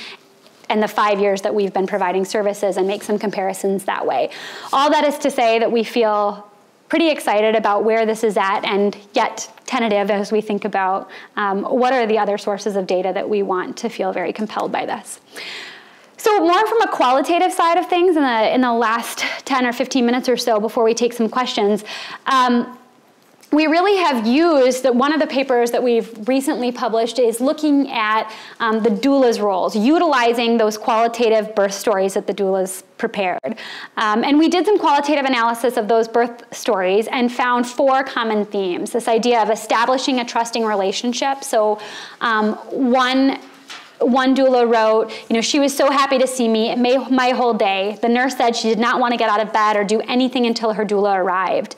and the five years that we've been providing services and make some comparisons that way. All that is to say that we feel pretty excited about where this is at and yet tentative as we think about um, what are the other sources of data that we want to feel very compelled by this. So more from a qualitative side of things in the, in the last 10 or 15 minutes or so before we take some questions. Um, we really have used that one of the papers that we've recently published is looking at um, the doula's roles, utilizing those qualitative birth stories that the doulas prepared. Um, and we did some qualitative analysis of those birth stories and found four common themes. This idea of establishing a trusting relationship. So um, one one doula wrote, you know, she was so happy to see me. It made my whole day. The nurse said she did not want to get out of bed or do anything until her doula arrived.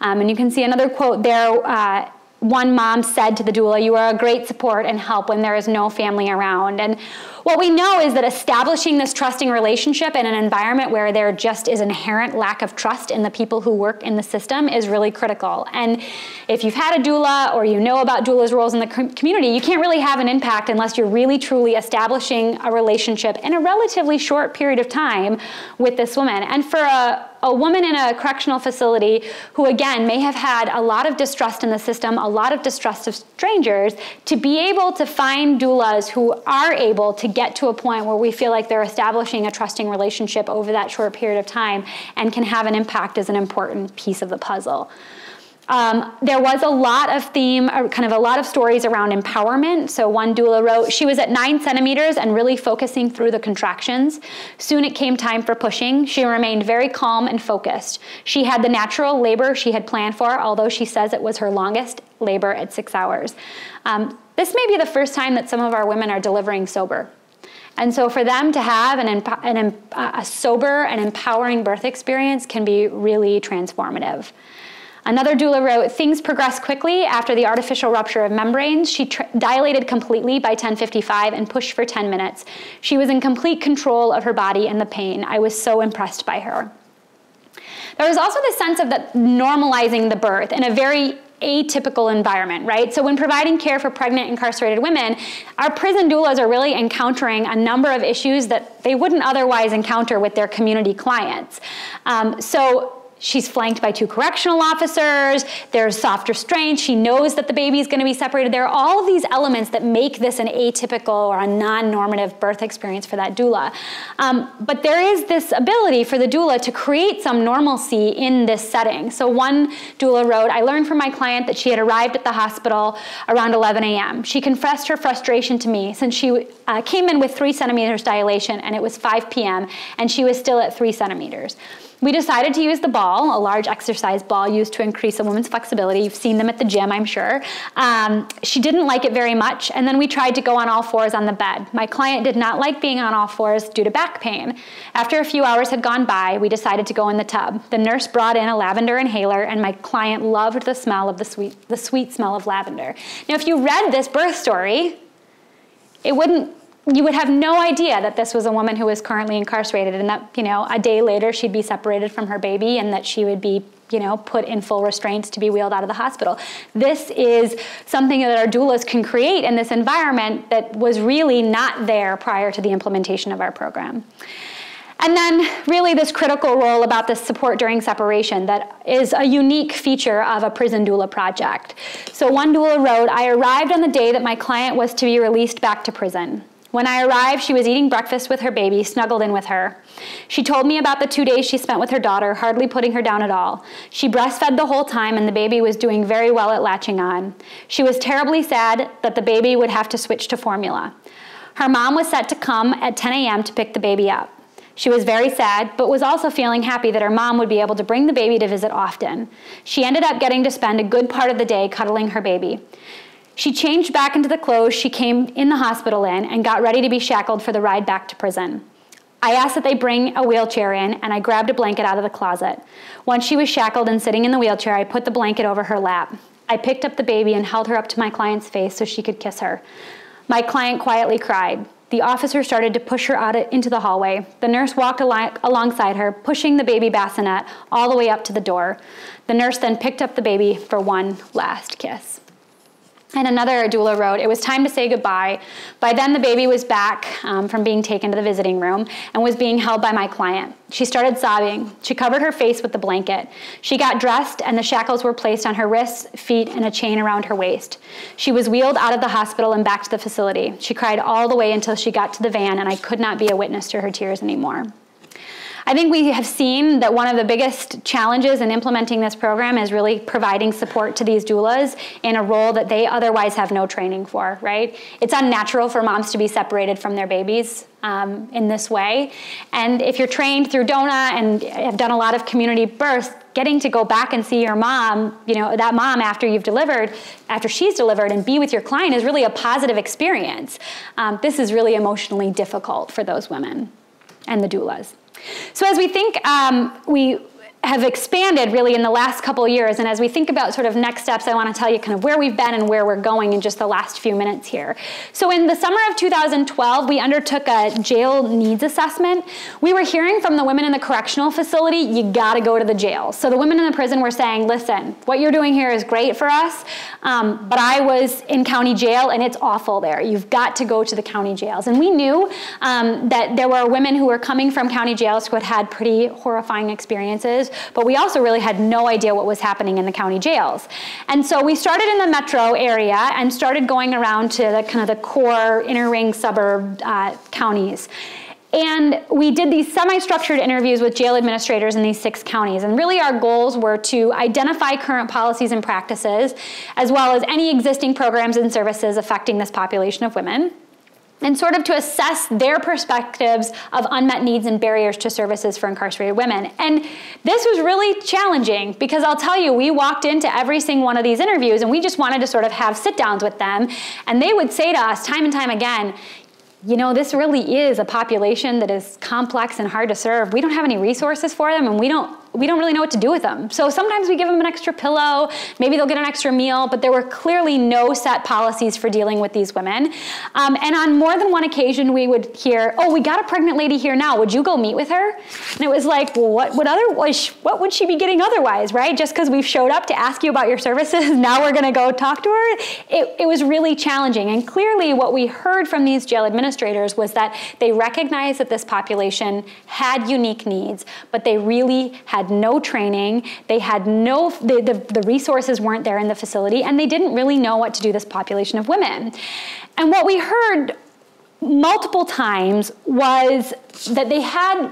Um, and you can see another quote there. Uh, one mom said to the doula, You are a great support and help when there is no family around. And what we know is that establishing this trusting relationship in an environment where there just is inherent lack of trust in the people who work in the system is really critical. And if you've had a doula or you know about doula's roles in the community, you can't really have an impact unless you're really truly establishing a relationship in a relatively short period of time with this woman. And for a a woman in a correctional facility who, again, may have had a lot of distrust in the system, a lot of distrust of strangers, to be able to find doulas who are able to get to a point where we feel like they're establishing a trusting relationship over that short period of time and can have an impact is an important piece of the puzzle. Um, there was a lot of theme, uh, kind of a lot of stories around empowerment. So one doula wrote, she was at nine centimeters and really focusing through the contractions. Soon it came time for pushing. She remained very calm and focused. She had the natural labor she had planned for, although she says it was her longest labor at six hours. Um, this may be the first time that some of our women are delivering sober. And so for them to have an, an, a sober and empowering birth experience can be really transformative. Another doula wrote, things progressed quickly after the artificial rupture of membranes. She dilated completely by 1055 and pushed for 10 minutes. She was in complete control of her body and the pain. I was so impressed by her. There was also the sense of that normalizing the birth in a very atypical environment, right? So when providing care for pregnant incarcerated women, our prison doulas are really encountering a number of issues that they wouldn't otherwise encounter with their community clients. Um, so She's flanked by two correctional officers. There's soft restraint. She knows that the baby is going to be separated. There are all of these elements that make this an atypical or a non normative birth experience for that doula. Um, but there is this ability for the doula to create some normalcy in this setting. So, one doula wrote I learned from my client that she had arrived at the hospital around 11 a.m. She confessed her frustration to me since she uh, came in with three centimeters dilation and it was 5 p.m. and she was still at three centimeters. We decided to use the ball, a large exercise ball used to increase a woman's flexibility. You've seen them at the gym, I'm sure. Um, she didn't like it very much, and then we tried to go on all fours on the bed. My client did not like being on all fours due to back pain. After a few hours had gone by, we decided to go in the tub. The nurse brought in a lavender inhaler, and my client loved the smell of the sweet, the sweet smell of lavender. Now, if you read this birth story, it wouldn't you would have no idea that this was a woman who was currently incarcerated and that, you know, a day later she'd be separated from her baby and that she would be, you know, put in full restraints to be wheeled out of the hospital. This is something that our doulas can create in this environment that was really not there prior to the implementation of our program. And then, really, this critical role about this support during separation that is a unique feature of a prison doula project. So, one doula wrote I arrived on the day that my client was to be released back to prison. When I arrived, she was eating breakfast with her baby, snuggled in with her. She told me about the two days she spent with her daughter, hardly putting her down at all. She breastfed the whole time, and the baby was doing very well at latching on. She was terribly sad that the baby would have to switch to formula. Her mom was set to come at 10 a.m. to pick the baby up. She was very sad, but was also feeling happy that her mom would be able to bring the baby to visit often. She ended up getting to spend a good part of the day cuddling her baby. She changed back into the clothes she came in the hospital in and got ready to be shackled for the ride back to prison. I asked that they bring a wheelchair in, and I grabbed a blanket out of the closet. Once she was shackled and sitting in the wheelchair, I put the blanket over her lap. I picked up the baby and held her up to my client's face so she could kiss her. My client quietly cried. The officer started to push her out into the hallway. The nurse walked al- alongside her, pushing the baby bassinet all the way up to the door. The nurse then picked up the baby for one last kiss. And another doula wrote, It was time to say goodbye. By then, the baby was back um, from being taken to the visiting room and was being held by my client. She started sobbing. She covered her face with the blanket. She got dressed, and the shackles were placed on her wrists, feet, and a chain around her waist. She was wheeled out of the hospital and back to the facility. She cried all the way until she got to the van, and I could not be a witness to her tears anymore. I think we have seen that one of the biggest challenges in implementing this program is really providing support to these doulas in a role that they otherwise have no training for, right? It's unnatural for moms to be separated from their babies um, in this way. And if you're trained through DONA and have done a lot of community births, getting to go back and see your mom, you know, that mom after you've delivered, after she's delivered, and be with your client is really a positive experience. Um, this is really emotionally difficult for those women and the doulas. So as we think, um, we have expanded really in the last couple years. And as we think about sort of next steps, I want to tell you kind of where we've been and where we're going in just the last few minutes here. So in the summer of 2012, we undertook a jail needs assessment. We were hearing from the women in the correctional facility, you got to go to the jail. So the women in the prison were saying, listen, what you're doing here is great for us, um, but I was in county jail and it's awful there. You've got to go to the county jails. And we knew um, that there were women who were coming from county jails who had had pretty horrifying experiences but we also really had no idea what was happening in the county jails. And so we started in the metro area and started going around to the kind of the core inner ring suburb uh, counties. And we did these semi structured interviews with jail administrators in these six counties. And really, our goals were to identify current policies and practices, as well as any existing programs and services affecting this population of women and sort of to assess their perspectives of unmet needs and barriers to services for incarcerated women. And this was really challenging because I'll tell you, we walked into every single one of these interviews and we just wanted to sort of have sit downs with them. And they would say to us time and time again, you know, this really is a population that is complex and hard to serve. We don't have any resources for them and we don't we don't really know what to do with them. So sometimes we give them an extra pillow, maybe they'll get an extra meal, but there were clearly no set policies for dealing with these women. Um, and on more than one occasion, we would hear, "Oh, we got a pregnant lady here now. Would you go meet with her?" And it was like, "Well, what would otherwise? What would she be getting otherwise, right? Just because we've showed up to ask you about your services, now we're going to go talk to her." It, it was really challenging. And clearly, what we heard from these jail administrators was that they recognized that this population had unique needs, but they really had had no training, they had no, the, the, the resources weren't there in the facility, and they didn't really know what to do this population of women. And what we heard multiple times was that they had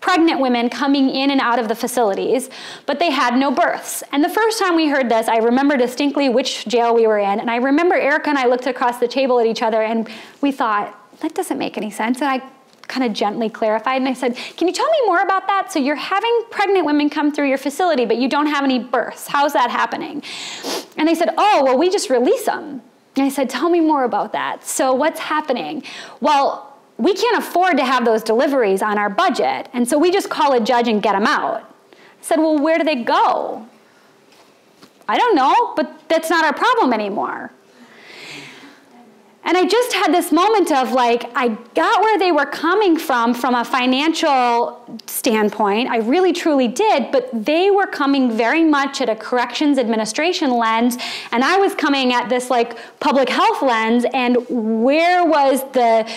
pregnant women coming in and out of the facilities, but they had no births. And the first time we heard this, I remember distinctly which jail we were in, and I remember Erica and I looked across the table at each other and we thought, that doesn't make any sense. And I kind of gently clarified and I said, Can you tell me more about that? So you're having pregnant women come through your facility, but you don't have any births. How's that happening? And they said, Oh, well, we just release them. And I said, Tell me more about that. So what's happening? Well, we can't afford to have those deliveries on our budget. And so we just call a judge and get them out. I said, Well, where do they go? I don't know, but that's not our problem anymore. And I just had this moment of like, I got where they were coming from from a financial standpoint. I really truly did, but they were coming very much at a corrections administration lens, and I was coming at this like public health lens. And where was the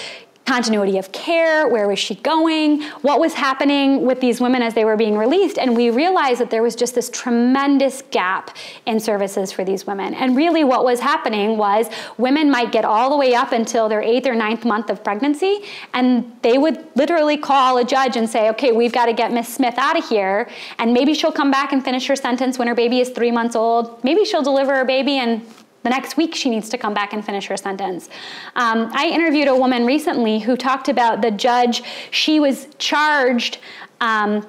continuity of care, where was she going, what was happening with these women as they were being released. And we realized that there was just this tremendous gap in services for these women. And really, what was happening was women might get all the way up until their eighth or ninth month of pregnancy, and they would literally call a judge and say, okay, we've got to get Miss Smith out of here. And maybe she'll come back and finish her sentence when her baby is three months old. Maybe she'll deliver her baby and the next week, she needs to come back and finish her sentence. Um, I interviewed a woman recently who talked about the judge. She was charged. Um,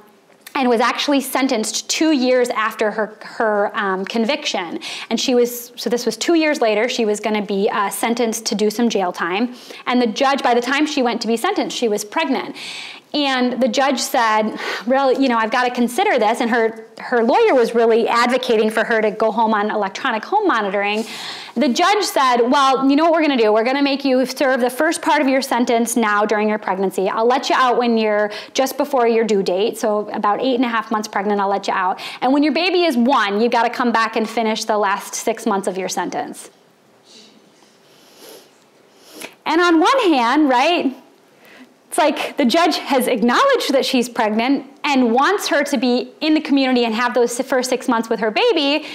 and was actually sentenced two years after her, her um, conviction. And she was, so this was two years later, she was gonna be uh, sentenced to do some jail time. And the judge, by the time she went to be sentenced, she was pregnant. And the judge said, really, you know, I've got to consider this. And her, her lawyer was really advocating for her to go home on electronic home monitoring. The judge said, well, you know what we're going to do? We're going to make you serve the first part of your sentence now during your pregnancy. I'll let you out when you're just before your due date. So about eight and a half months pregnant, I'll let you out. And when your baby is one, you've got to come back and finish the last six months of your sentence. And on one hand, right, it's like the judge has acknowledged that she's pregnant and wants her to be in the community and have those first six months with her baby,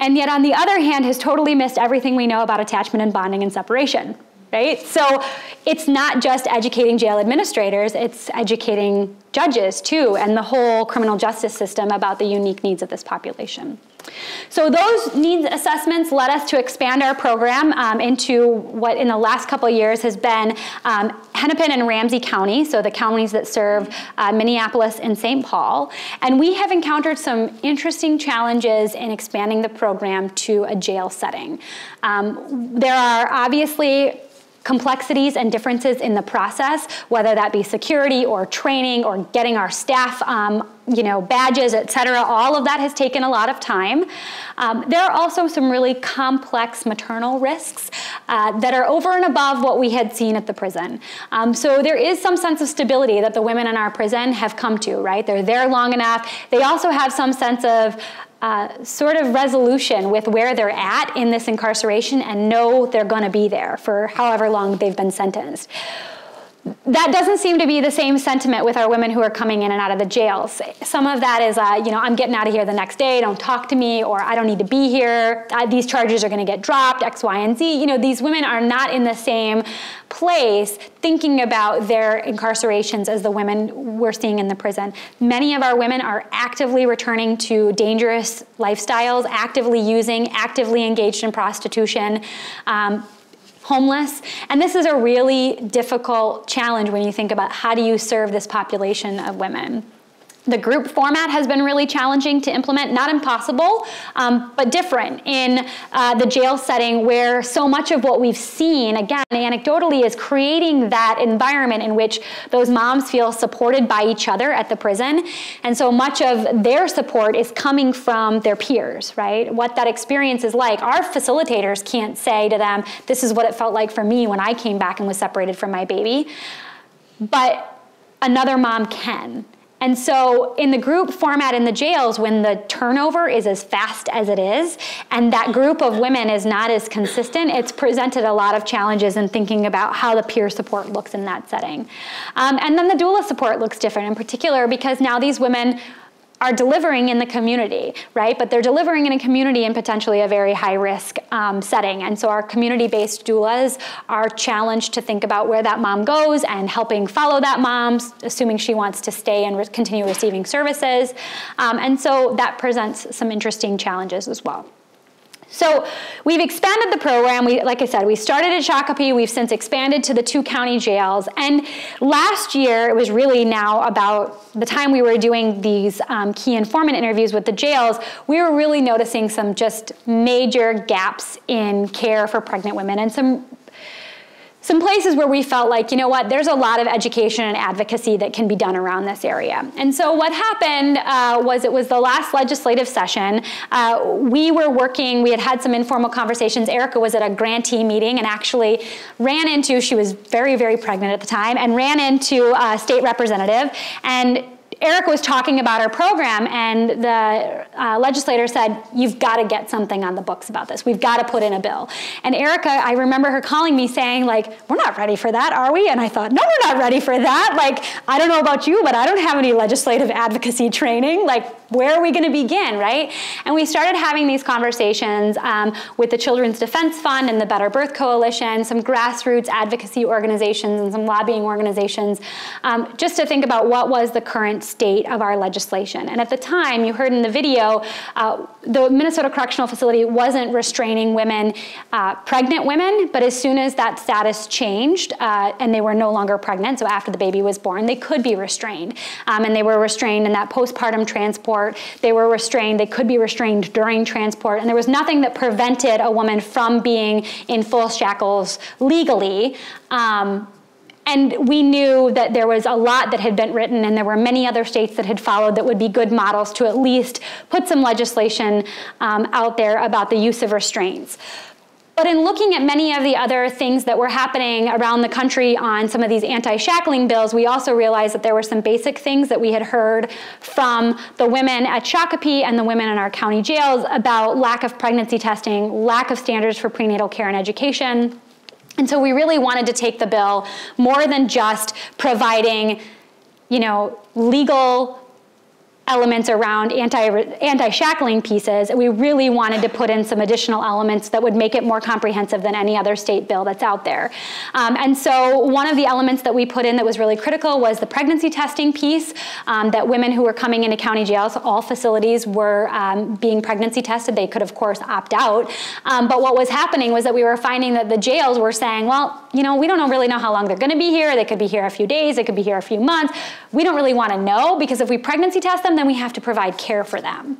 and yet on the other hand has totally missed everything we know about attachment and bonding and separation, right? So it's not just educating jail administrators, it's educating judges too, and the whole criminal justice system about the unique needs of this population. So those needs assessments led us to expand our program um, into what in the last couple years has been um, Hennepin and Ramsey County, so the counties that serve uh, Minneapolis and St. Paul. And we have encountered some interesting challenges in expanding the program to a jail setting. Um, there are obviously complexities and differences in the process, whether that be security or training or getting our staff, um, you know, badges, et cetera. All of that has taken a lot of time. Um, there are also some really complex maternal risks uh, that are over and above what we had seen at the prison. Um, so there is some sense of stability that the women in our prison have come to, right? They're there long enough. They also have some sense of uh, sort of resolution with where they're at in this incarceration and know they're going to be there for however long they've been sentenced. That doesn't seem to be the same sentiment with our women who are coming in and out of the jails. Some of that is, uh, you know, I'm getting out of here the next day, don't talk to me, or I don't need to be here, uh, these charges are gonna get dropped, X, Y, and Z. You know, these women are not in the same place thinking about their incarcerations as the women we're seeing in the prison. Many of our women are actively returning to dangerous lifestyles, actively using, actively engaged in prostitution. Um, homeless. And this is a really difficult challenge when you think about how do you serve this population of women. The group format has been really challenging to implement, not impossible, um, but different in uh, the jail setting where so much of what we've seen, again, anecdotally, is creating that environment in which those moms feel supported by each other at the prison. And so much of their support is coming from their peers, right? What that experience is like. Our facilitators can't say to them, this is what it felt like for me when I came back and was separated from my baby. But another mom can. And so, in the group format in the jails, when the turnover is as fast as it is, and that group of women is not as consistent, it's presented a lot of challenges in thinking about how the peer support looks in that setting. Um, and then the doula support looks different in particular because now these women are delivering in the community, right? But they're delivering in a community in potentially a very high risk um, setting. And so our community based doulas are challenged to think about where that mom goes and helping follow that mom, assuming she wants to stay and re continue receiving services. Um, and so that presents some interesting challenges as well. So we've expanded the program. We, like I said, we started at Shakopee. We've since expanded to the two county jails. And last year, it was really now about the time we were doing these um, key informant interviews with the jails, we were really noticing some just major gaps in care for pregnant women and some some places where we felt like, you know what, there's a lot of education and advocacy that can be done around this area. And so what happened uh, was it was the last legislative session. Uh, we were working, we had had some informal conversations. Erica was at a grantee meeting and actually ran into, she was very, very pregnant at the time, and ran into a state representative and Erica was talking about our program, and the uh, legislator said, You've got to get something on the books about this. We've got to put in a bill. And Erica, I remember her calling me saying, like, We're not ready for that, are we? And I thought, No, we're not ready for that. Like, I don't know about you, but I don't have any legislative advocacy training. Like, where are we going to begin, right? And we started having these conversations um, with the Children's Defense Fund and the Better Birth Coalition, some grassroots advocacy organizations, and some lobbying organizations, um, just to think about what was the current state of our legislation. And at the time, you heard in the video, uh, the Minnesota Correctional Facility wasn't restraining women, uh, pregnant women, but as soon as that status changed uh, and they were no longer pregnant, so after the baby was born, they could be restrained. Um, and they were restrained in that postpartum transport transport. They were restrained. They could be restrained during transport. And there was nothing that prevented a woman from being in full shackles legally. Um, and we knew that there was a lot that had been written, and there were many other states that had followed that would be good models to at least put some legislation um, out there about the use of restraints. But in looking at many of the other things that were happening around the country on some of these anti shackling bills, we also realized that there were some basic things that we had heard from the women at Shakopee and the women in our county jails about lack of pregnancy testing, lack of standards for prenatal care and education. And so we really wanted to take the bill more than just providing you know, legal elements around anti, anti-shackling pieces, we really wanted to put in some additional elements that would make it more comprehensive than any other state bill that's out there. Um, and so one of the elements that we put in that was really critical was the pregnancy testing piece, um, that women who were coming into county jails, all facilities were um, being pregnancy tested. They could, of course, opt out. Um, but what was happening was that we were finding that the jails were saying, well, you know, we don't really know how long they're gonna be here. They could be here a few days, they could be here a few months. We don't really wanna know because if we pregnancy test them, then we have to provide care for them.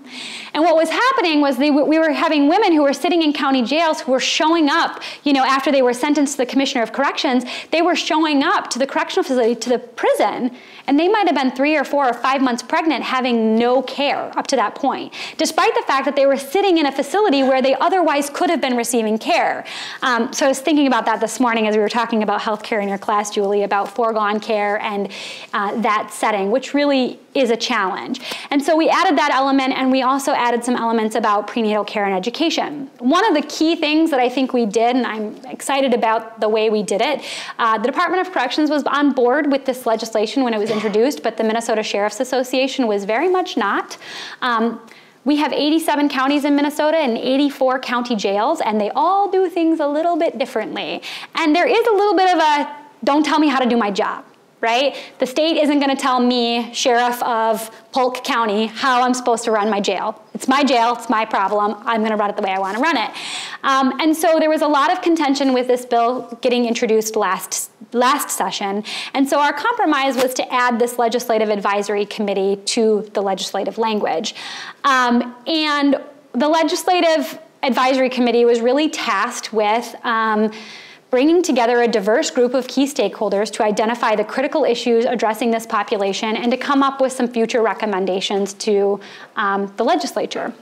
And what was happening was they, we were having women who were sitting in county jails who were showing up, you know, after they were sentenced to the Commissioner of Corrections, they were showing up to the correctional facility, to the prison, and they might have been three or four or five months pregnant having no care up to that point, despite the fact that they were sitting in a facility where they otherwise could have been receiving care. Um, so I was thinking about that this morning as we were talking about healthcare in your class, Julie, about foregone care and uh, that setting, which really is a challenge. And so we added that element and we also added some elements about prenatal care and education. One of the key things that I think we did, and I'm excited about the way we did it, uh, the Department of Corrections was on board with this legislation when it was introduced, but the Minnesota Sheriff's Association was very much not. Um, we have 87 counties in Minnesota and 84 county jails, and they all do things a little bit differently. And there is a little bit of a don't tell me how to do my job right? The state isn't going to tell me, sheriff of Polk County, how I'm supposed to run my jail. It's my jail, it's my problem. I'm going to run it the way I want to run it. Um, and so there was a lot of contention with this bill getting introduced last last session. And so our compromise was to add this legislative advisory committee to the legislative language. Um, and the legislative advisory committee was really tasked with um, bringing together a diverse group of key stakeholders to identify the critical issues addressing this population and to come up with some future recommendations to um, the legislature.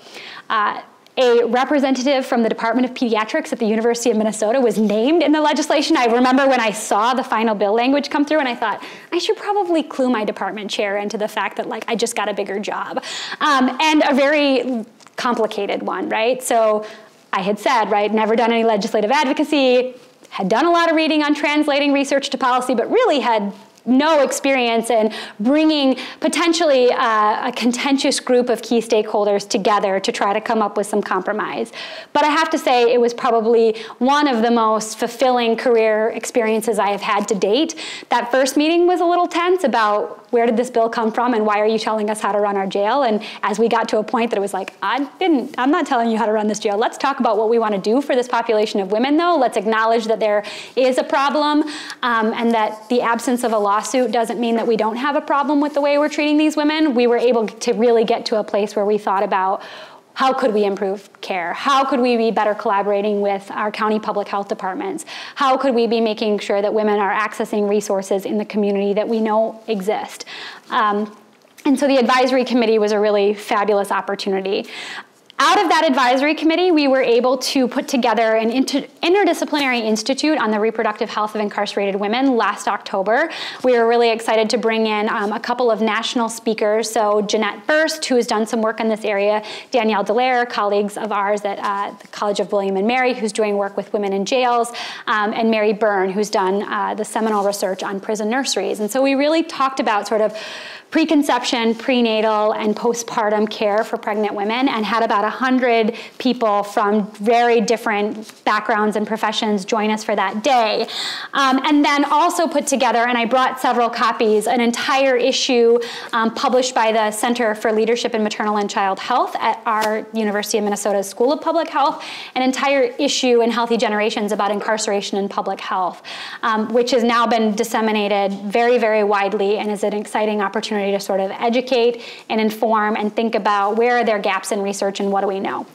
Uh, a representative from the Department of Pediatrics at the University of Minnesota was named in the legislation. I remember when I saw the final bill language come through and I thought, I should probably clue my department chair into the fact that like I just got a bigger job. Um, and a very complicated one, right? So I had said, right, never done any legislative advocacy, had done a lot of reading on translating research to policy, but really had no experience in bringing potentially uh, a contentious group of key stakeholders together to try to come up with some compromise. But I have to say, it was probably one of the most fulfilling career experiences I have had to date. That first meeting was a little tense about where did this bill come from and why are you telling us how to run our jail? And as we got to a point that it was like, I didn't, I'm not telling you how to run this jail. Let's talk about what we want to do for this population of women, though. Let's acknowledge that there is a problem um, and that the absence of a lawsuit doesn't mean that we don't have a problem with the way we're treating these women. We were able to really get to a place where we thought about how could we improve care? How could we be better collaborating with our county public health departments? How could we be making sure that women are accessing resources in the community that we know exist? Um, and so the advisory committee was a really fabulous opportunity. Out of that advisory committee, we were able to put together an inter interdisciplinary institute on the reproductive health of incarcerated women last October. We were really excited to bring in um, a couple of national speakers. So Jeanette Burst, who has done some work in this area, Danielle Dallaire, colleagues of ours at uh, the College of William and Mary, who's doing work with women in jails, um, and Mary Byrne, who's done uh, the seminal research on prison nurseries. And so we really talked about sort of preconception, prenatal, and postpartum care for pregnant women and had about 100 people from very different backgrounds and professions join us for that day. Um, and then also put together, and I brought several copies, an entire issue um, published by the Center for Leadership in Maternal and Child Health at our University of Minnesota School of Public Health, an entire issue in Healthy Generations about incarceration and public health, um, which has now been disseminated very, very widely and is an exciting opportunity opportunity to sort of educate and inform and think about where are there gaps in research and what do we know.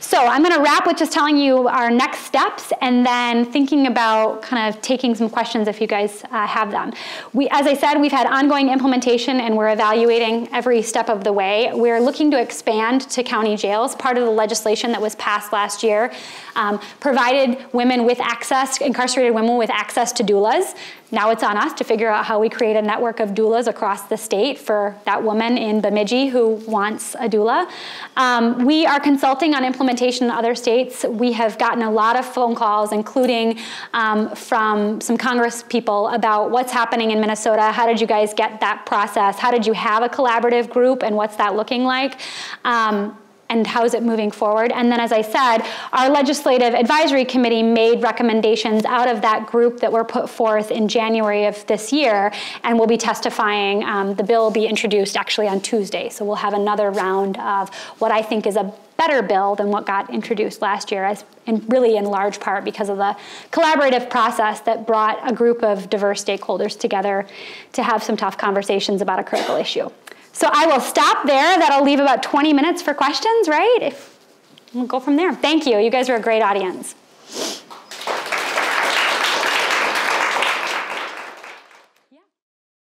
So I'm going to wrap with just telling you our next steps and then thinking about kind of taking some questions if you guys uh, have them. We, as I said, we've had ongoing implementation and we're evaluating every step of the way. We're looking to expand to county jails. Part of the legislation that was passed last year um, provided women with access, incarcerated women with access to doulas. Now it's on us to figure out how we create a network of doulas across the state for that woman in Bemidji who wants a doula. Um, we are consulting on implementation in other states. We have gotten a lot of phone calls, including um, from some Congress people about what's happening in Minnesota. How did you guys get that process? How did you have a collaborative group and what's that looking like? Um, and how is it moving forward? And then, as I said, our legislative advisory committee made recommendations out of that group that were put forth in January of this year, and we'll be testifying. Um, the bill will be introduced actually on Tuesday, so we'll have another round of what I think is a better bill than what got introduced last year, as in really in large part because of the collaborative process that brought a group of diverse stakeholders together to have some tough conversations about a critical issue. So I will stop there. That'll leave about 20 minutes for questions, right? If, we'll go from there. Thank you. You guys are a great audience.